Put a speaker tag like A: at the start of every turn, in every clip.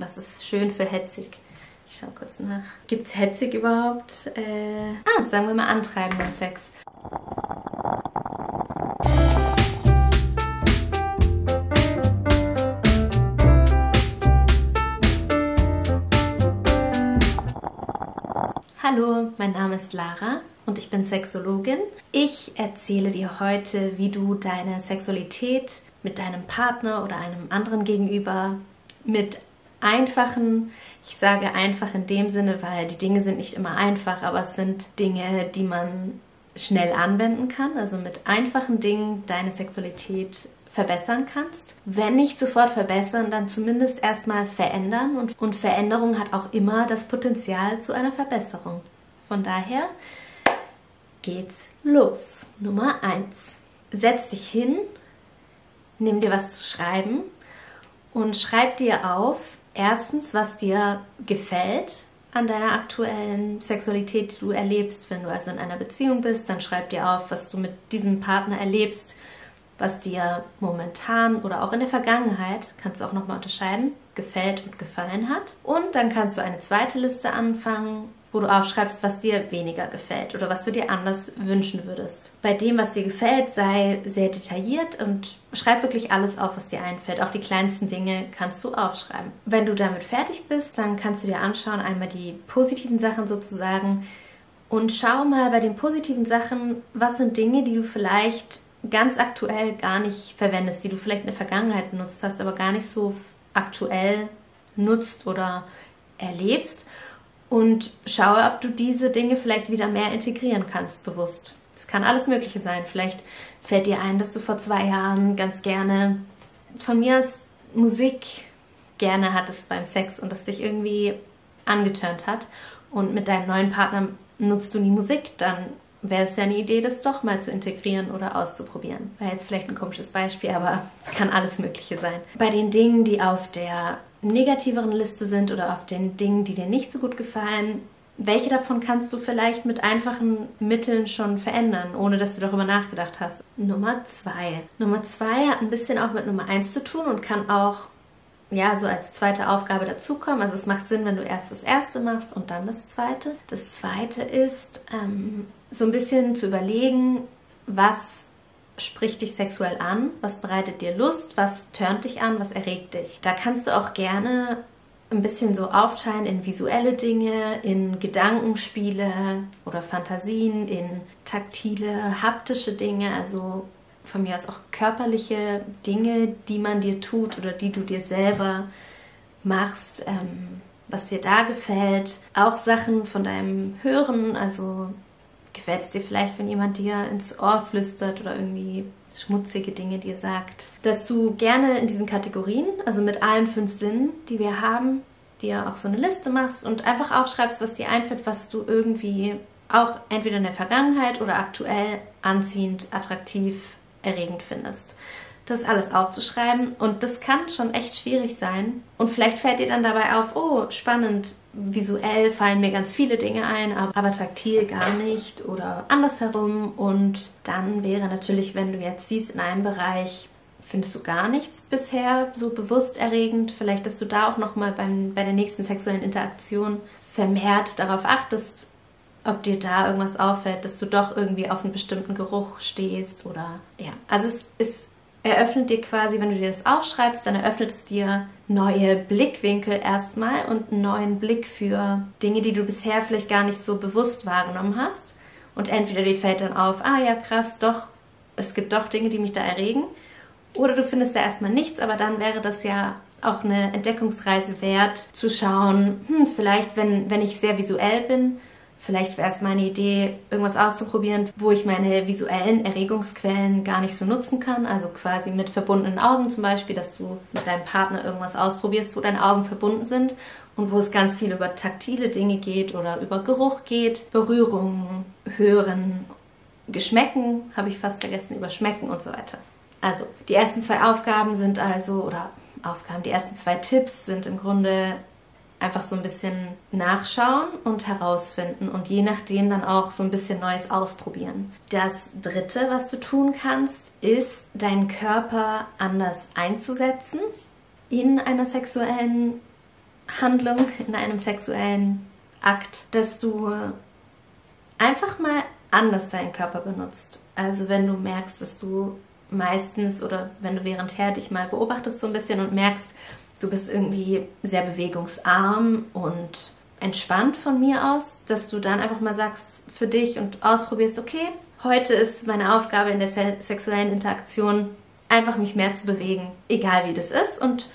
A: Was ist schön für hetzig? Ich schau kurz nach. Gibt's hetzig überhaupt? Äh, ah, sagen wir mal antreibenden Sex. Hallo, mein Name ist Lara und ich bin Sexologin. Ich erzähle dir heute, wie du deine Sexualität mit deinem Partner oder einem anderen gegenüber mit einfachen, ich sage einfach in dem Sinne, weil die Dinge sind nicht immer einfach, aber es sind Dinge, die man schnell anwenden kann, also mit einfachen Dingen deine Sexualität verbessern kannst. Wenn nicht sofort verbessern, dann zumindest erstmal verändern und, und Veränderung hat auch immer das Potenzial zu einer Verbesserung. Von daher geht's los. Nummer 1. Setz dich hin, nimm dir was zu schreiben und schreib dir auf, erstens, was dir gefällt an deiner aktuellen Sexualität, die du erlebst. Wenn du also in einer Beziehung bist, dann schreib dir auf, was du mit diesem Partner erlebst, was dir momentan oder auch in der Vergangenheit, kannst du auch nochmal unterscheiden, gefällt und gefallen hat. Und dann kannst du eine zweite Liste anfangen, wo du aufschreibst, was dir weniger gefällt oder was du dir anders wünschen würdest. Bei dem, was dir gefällt, sei sehr detailliert und schreib wirklich alles auf, was dir einfällt. Auch die kleinsten Dinge kannst du aufschreiben. Wenn du damit fertig bist, dann kannst du dir anschauen, einmal die positiven Sachen sozusagen und schau mal bei den positiven Sachen, was sind Dinge, die du vielleicht ganz aktuell gar nicht verwendest, die du vielleicht in der Vergangenheit benutzt hast, aber gar nicht so aktuell nutzt oder erlebst und schaue, ob du diese Dinge vielleicht wieder mehr integrieren kannst, bewusst. Es kann alles Mögliche sein. Vielleicht fällt dir ein, dass du vor zwei Jahren ganz gerne von mir aus Musik gerne hattest beim Sex und das dich irgendwie angeturnt hat. Und mit deinem neuen Partner nutzt du nie Musik, dann wäre es ja eine Idee, das doch mal zu integrieren oder auszuprobieren. War jetzt vielleicht ein komisches Beispiel, aber es kann alles Mögliche sein. Bei den Dingen, die auf der negativeren Liste sind oder auf den Dingen, die dir nicht so gut gefallen, welche davon kannst du vielleicht mit einfachen Mitteln schon verändern, ohne dass du darüber nachgedacht hast? Nummer zwei. Nummer zwei hat ein bisschen auch mit Nummer eins zu tun und kann auch ja, so als zweite Aufgabe dazukommen. Also es macht Sinn, wenn du erst das erste machst und dann das zweite. Das zweite ist, ähm, so ein bisschen zu überlegen, was spricht dich sexuell an, was bereitet dir Lust, was turnt dich an, was erregt dich. Da kannst du auch gerne ein bisschen so aufteilen in visuelle Dinge, in Gedankenspiele oder Fantasien, in taktile, haptische Dinge, also von mir aus auch körperliche Dinge, die man dir tut oder die du dir selber machst, ähm, was dir da gefällt. Auch Sachen von deinem Hören, also es dir vielleicht, wenn jemand dir ins Ohr flüstert oder irgendwie schmutzige Dinge dir sagt. Dass du gerne in diesen Kategorien, also mit allen fünf Sinnen, die wir haben, dir auch so eine Liste machst und einfach aufschreibst, was dir einfällt, was du irgendwie auch entweder in der Vergangenheit oder aktuell anziehend, attraktiv, erregend findest. Das alles aufzuschreiben und das kann schon echt schwierig sein. Und vielleicht fällt dir dann dabei auf, oh, spannend, visuell fallen mir ganz viele Dinge ein, aber taktil gar nicht oder andersherum. Und dann wäre natürlich, wenn du jetzt siehst, in einem Bereich findest du gar nichts bisher so bewusst erregend, vielleicht, dass du da auch nochmal bei der nächsten sexuellen Interaktion vermehrt darauf achtest, ob dir da irgendwas auffällt, dass du doch irgendwie auf einen bestimmten Geruch stehst oder ja. Also es, es eröffnet dir quasi, wenn du dir das aufschreibst, dann eröffnet es dir neue Blickwinkel erstmal und einen neuen Blick für Dinge, die du bisher vielleicht gar nicht so bewusst wahrgenommen hast. Und entweder dir fällt dann auf, ah ja, krass, doch, es gibt doch Dinge, die mich da erregen. Oder du findest da erstmal nichts, aber dann wäre das ja auch eine Entdeckungsreise wert, zu schauen, hm, vielleicht, wenn, wenn ich sehr visuell bin, Vielleicht wäre es meine Idee, irgendwas auszuprobieren, wo ich meine visuellen Erregungsquellen gar nicht so nutzen kann. Also quasi mit verbundenen Augen zum Beispiel, dass du mit deinem Partner irgendwas ausprobierst, wo deine Augen verbunden sind und wo es ganz viel über taktile Dinge geht oder über Geruch geht, Berührungen, Hören, Geschmecken, habe ich fast vergessen, über Schmecken und so weiter. Also die ersten zwei Aufgaben sind also, oder Aufgaben, die ersten zwei Tipps sind im Grunde einfach so ein bisschen nachschauen und herausfinden und je nachdem dann auch so ein bisschen Neues ausprobieren. Das dritte, was du tun kannst, ist deinen Körper anders einzusetzen in einer sexuellen Handlung, in einem sexuellen Akt, dass du einfach mal anders deinen Körper benutzt. Also wenn du merkst, dass du meistens oder wenn du währendher dich mal beobachtest so ein bisschen und merkst, du bist irgendwie sehr bewegungsarm und entspannt von mir aus, dass du dann einfach mal sagst für dich und ausprobierst, okay, heute ist meine Aufgabe in der sexuellen Interaktion einfach mich mehr zu bewegen, egal wie das ist. Und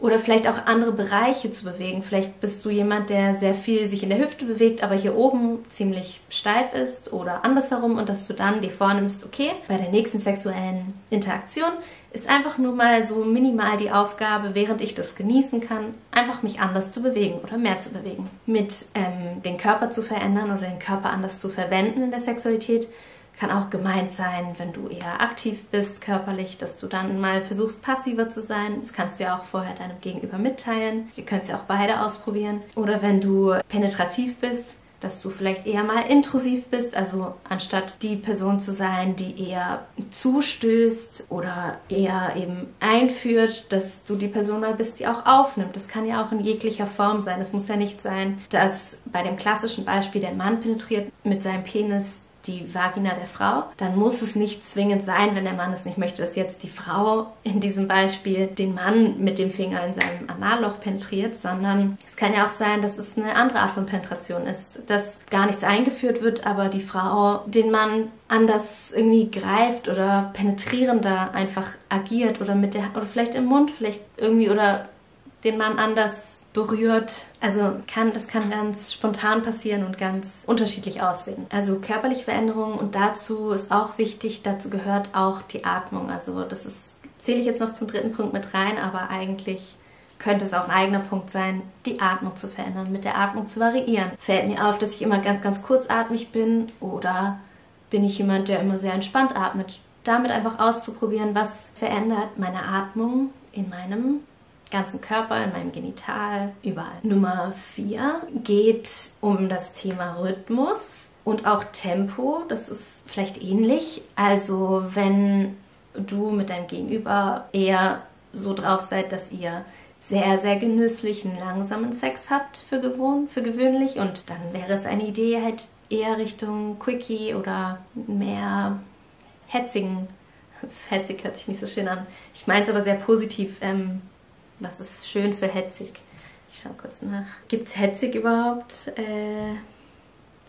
A: oder vielleicht auch andere Bereiche zu bewegen. Vielleicht bist du jemand, der sehr viel sich in der Hüfte bewegt, aber hier oben ziemlich steif ist oder andersherum und dass du dann dir vornimmst, okay, bei der nächsten sexuellen Interaktion ist einfach nur mal so minimal die Aufgabe, während ich das genießen kann, einfach mich anders zu bewegen oder mehr zu bewegen. Mit ähm, den Körper zu verändern oder den Körper anders zu verwenden in der Sexualität kann auch gemeint sein, wenn du eher aktiv bist körperlich, dass du dann mal versuchst, passiver zu sein. Das kannst du ja auch vorher deinem Gegenüber mitteilen. Ihr könnt es ja auch beide ausprobieren. Oder wenn du penetrativ bist, dass du vielleicht eher mal intrusiv bist, also anstatt die Person zu sein, die eher zustößt oder eher eben einführt, dass du die Person mal bist, die auch aufnimmt. Das kann ja auch in jeglicher Form sein. Es muss ja nicht sein, dass bei dem klassischen Beispiel der Mann penetriert mit seinem Penis die Vagina der Frau, dann muss es nicht zwingend sein, wenn der Mann es nicht möchte, dass jetzt die Frau in diesem Beispiel den Mann mit dem Finger in seinem Analloch penetriert, sondern es kann ja auch sein, dass es eine andere Art von Penetration ist, dass gar nichts eingeführt wird, aber die Frau den Mann anders irgendwie greift oder penetrierender einfach agiert oder mit der oder vielleicht im Mund vielleicht irgendwie oder den Mann anders berührt. Also kann, das kann ganz spontan passieren und ganz unterschiedlich aussehen. Also körperliche Veränderungen und dazu ist auch wichtig, dazu gehört auch die Atmung. Also das ist, zähle ich jetzt noch zum dritten Punkt mit rein, aber eigentlich könnte es auch ein eigener Punkt sein, die Atmung zu verändern, mit der Atmung zu variieren. Fällt mir auf, dass ich immer ganz, ganz kurzatmig bin oder bin ich jemand, der immer sehr entspannt atmet. Damit einfach auszuprobieren, was verändert meine Atmung in meinem ganzen Körper, in meinem Genital, überall. Nummer vier geht um das Thema Rhythmus und auch Tempo. Das ist vielleicht ähnlich. Also wenn du mit deinem Gegenüber eher so drauf seid, dass ihr sehr, sehr genüsslichen, langsamen Sex habt für, gewohn, für gewöhnlich und dann wäre es eine Idee halt eher Richtung Quickie oder mehr hetzigen. Das hetzig hört sich nicht so schön an. Ich meine es aber sehr positiv. Ähm, was ist schön für hetzig? Ich schaue kurz nach. Gibt es hetzig überhaupt äh,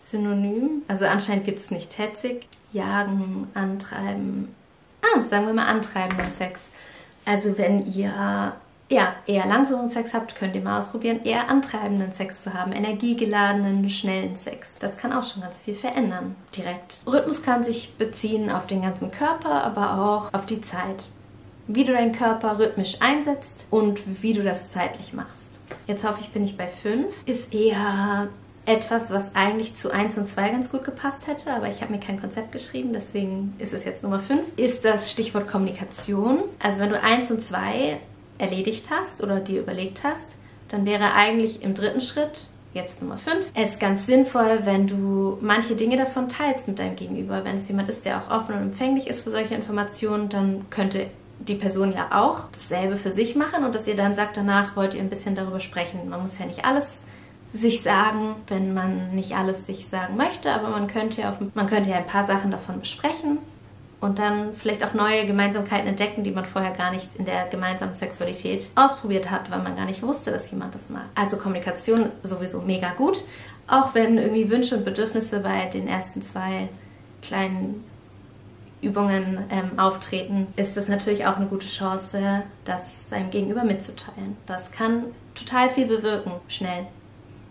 A: Synonym? Also anscheinend gibt es nicht hetzig. Jagen, antreiben. Ah, sagen wir mal antreibenden Sex. Also wenn ihr ja, eher langsamen Sex habt, könnt ihr mal ausprobieren, eher antreibenden Sex zu haben, energiegeladenen, schnellen Sex. Das kann auch schon ganz viel verändern, direkt. Rhythmus kann sich beziehen auf den ganzen Körper, aber auch auf die Zeit wie du deinen Körper rhythmisch einsetzt und wie du das zeitlich machst. Jetzt hoffe ich, bin ich bei 5. Ist eher etwas, was eigentlich zu 1 und 2 ganz gut gepasst hätte, aber ich habe mir kein Konzept geschrieben, deswegen ist es jetzt Nummer 5. Ist das Stichwort Kommunikation. Also wenn du 1 und 2 erledigt hast oder dir überlegt hast, dann wäre eigentlich im dritten Schritt Jetzt Nummer 5. Es ist ganz sinnvoll, wenn du manche Dinge davon teilst mit deinem Gegenüber. Wenn es jemand ist, der auch offen und empfänglich ist für solche Informationen, dann könnte die Person ja auch dasselbe für sich machen und dass ihr dann sagt, danach wollt ihr ein bisschen darüber sprechen. Man muss ja nicht alles sich sagen, wenn man nicht alles sich sagen möchte, aber man könnte ja, auf, man könnte ja ein paar Sachen davon besprechen und dann vielleicht auch neue Gemeinsamkeiten entdecken, die man vorher gar nicht in der gemeinsamen Sexualität ausprobiert hat, weil man gar nicht wusste, dass jemand das mag. Also Kommunikation sowieso mega gut, auch wenn irgendwie Wünsche und Bedürfnisse bei den ersten zwei kleinen Übungen ähm, auftreten, ist es natürlich auch eine gute Chance, das seinem Gegenüber mitzuteilen. Das kann total viel bewirken, schnell.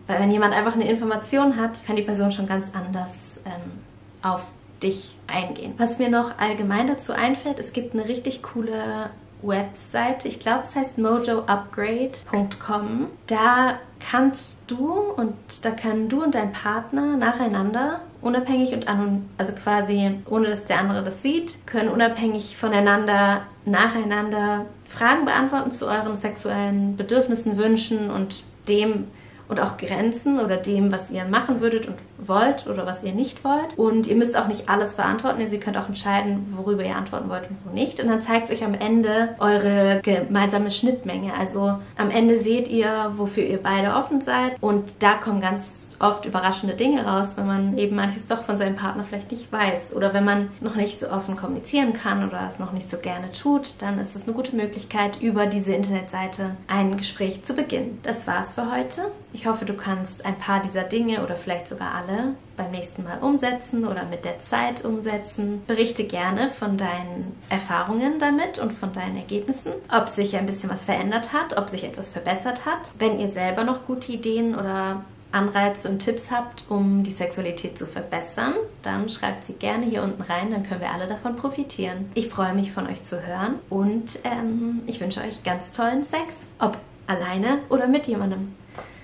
A: Weil wenn jemand einfach eine Information hat, kann die Person schon ganz anders ähm, auf dich eingehen. Was mir noch allgemein dazu einfällt, es gibt eine richtig coole Webseite, ich glaube es heißt mojoupgrade.com. Da kannst du und da können du und dein Partner nacheinander unabhängig und an, also quasi ohne dass der andere das sieht, können unabhängig voneinander nacheinander Fragen beantworten zu euren sexuellen Bedürfnissen, Wünschen und dem und auch Grenzen oder dem, was ihr machen würdet und wollt oder was ihr nicht wollt. Und ihr müsst auch nicht alles beantworten. Also ihr könnt auch entscheiden, worüber ihr antworten wollt und wo nicht. Und dann zeigt sich am Ende eure gemeinsame Schnittmenge. Also am Ende seht ihr, wofür ihr beide offen seid. Und da kommen ganz oft überraschende Dinge raus, wenn man eben manches doch von seinem Partner vielleicht nicht weiß. Oder wenn man noch nicht so offen kommunizieren kann oder es noch nicht so gerne tut, dann ist es eine gute Möglichkeit, über diese Internetseite ein Gespräch zu beginnen. Das war's für heute. Ich hoffe, du kannst ein paar dieser Dinge oder vielleicht sogar alle beim nächsten Mal umsetzen oder mit der Zeit umsetzen. Berichte gerne von deinen Erfahrungen damit und von deinen Ergebnissen, ob sich ein bisschen was verändert hat, ob sich etwas verbessert hat. Wenn ihr selber noch gute Ideen oder Anreize und Tipps habt, um die Sexualität zu verbessern, dann schreibt sie gerne hier unten rein, dann können wir alle davon profitieren. Ich freue mich von euch zu hören und ähm, ich wünsche euch ganz tollen Sex, ob alleine oder mit jemandem.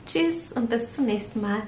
A: Tschüss und bis zum nächsten Mal.